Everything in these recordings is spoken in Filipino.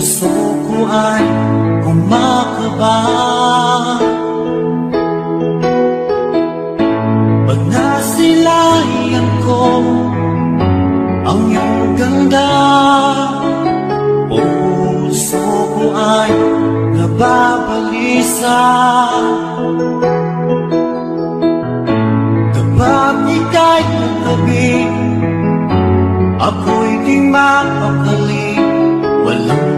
puso ko ay kumakaba. Pag nasilayan ko ang iyong ganda Puso ko ay nababalisa Kapag ika'y gabi Ako'y di mapakali Walang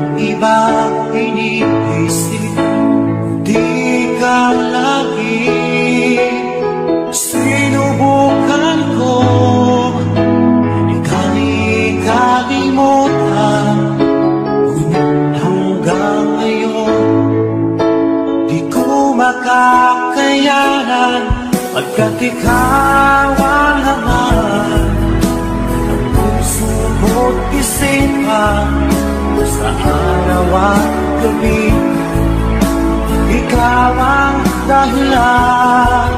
iba iniisip? Di ka lagi Sinubukan ko. Ika'y kalimutan. Ngunit hanggang ngayon Di ko makakayanan. Pagkat ikaw ang laman Ng puso ko't isipan Sa araw at gabi Ikaw ang dahilan.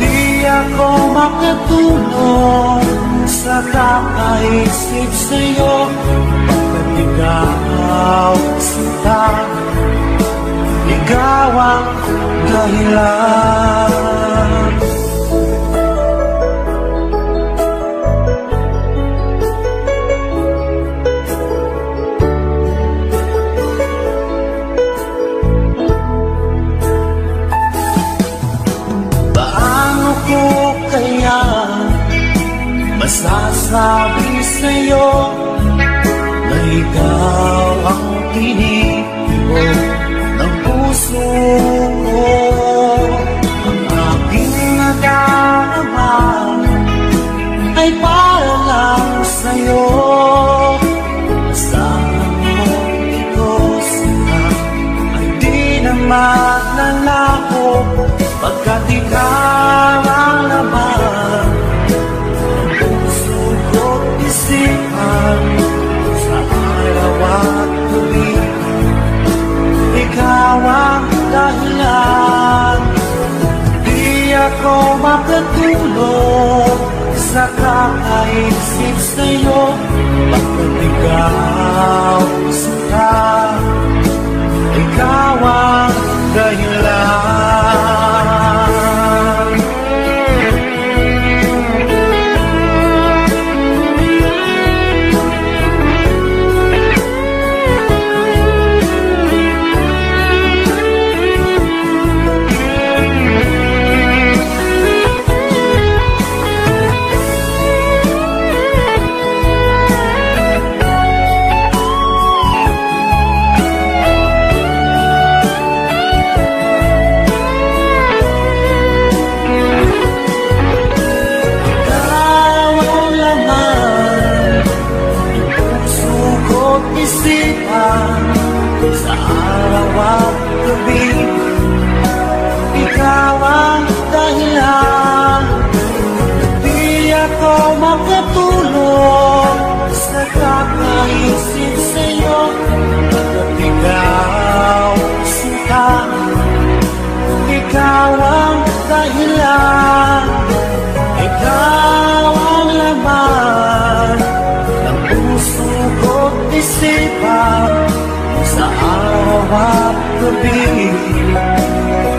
Di ako makatulong Sa kakaisip sa'yo. Pagkat ikaw sinta Ikaw ang dahilan masasabi sa'yo na ikaw ang tinipon ng puso ko. Ang aking nadarama ay para lang sa'yo. Asahan mo ito sila ay di naman nanako Pagkat ikaw ako makatulog sa kakaisip sa'yo. Bakit ikaw saka isipan Sa araw at gabi Ikaw ang dahilan. Di ako makatulog Sa kakaisip sa'yo. Pagkat ikaw sinta Ikaw ang dahilan gabi.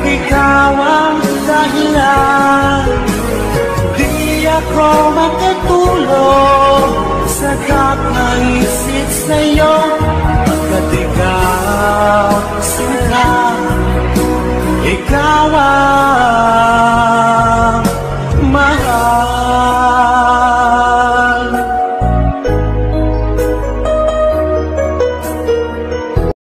Ikaw ang dahilan, di ako makatulog sa kakaisip